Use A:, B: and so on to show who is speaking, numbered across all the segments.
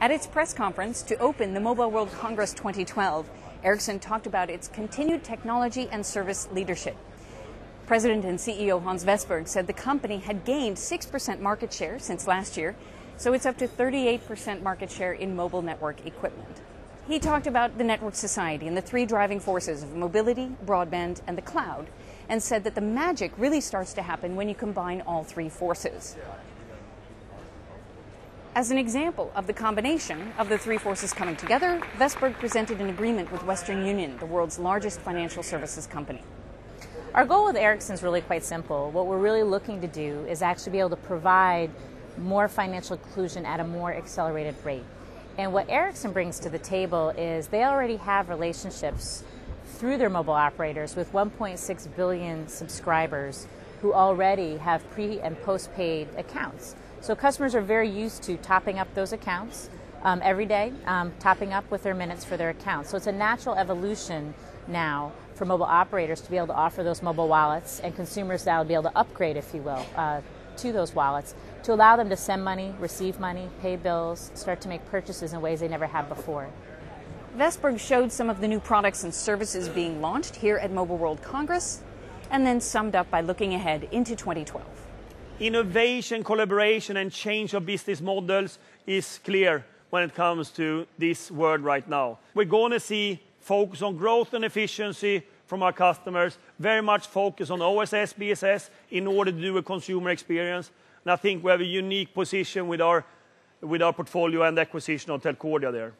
A: At its press conference to open the Mobile World Congress 2012, Ericsson talked about its continued technology and service leadership. President and CEO Hans Vestberg said the company had gained 6% market share since last year, so it's up to 38% market share in mobile network equipment. He talked about the network society and the three driving forces of mobility, broadband, and the cloud, and said that the magic really starts to happen when you combine all three forces. As an example of the combination of the three forces coming together, Vestberg presented an agreement with Western Union, the world's largest financial services company.
B: Our goal with Ericsson is really quite simple. What we're really looking to do is actually be able to provide more financial inclusion at a more accelerated rate. And what Ericsson brings to the table is they already have relationships through their mobile operators with 1.6 billion subscribers who already have pre and postpaid accounts. So customers are very used to topping up those accounts um, every day, um, topping up with their minutes for their accounts. So it's a natural evolution now for mobile operators to be able to offer those mobile wallets and consumers that will be able to upgrade, if you will, uh, to those wallets to allow them to send money, receive money, pay bills, start to make purchases in ways they never have before.
A: Vestberg showed some of the new products and services being launched here at Mobile World Congress and then summed up by looking ahead into 2012.
C: Innovation, collaboration, and change of business models is clear when it comes to this world right now. We're going to see focus on growth and efficiency from our customers, very much focus on OSS, BSS in order to do a consumer experience. And I think we have a unique position with our, with our portfolio and acquisition of Telcordia there,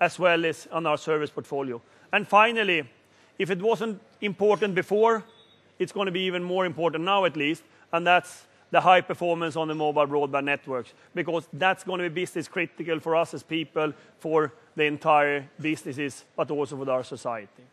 C: as well as on our service portfolio. And finally, if it wasn't important before, it's going to be even more important now at least, and that's the high performance on the mobile broadband networks, because that's going to be business critical for us as people, for the entire businesses, but also for our society.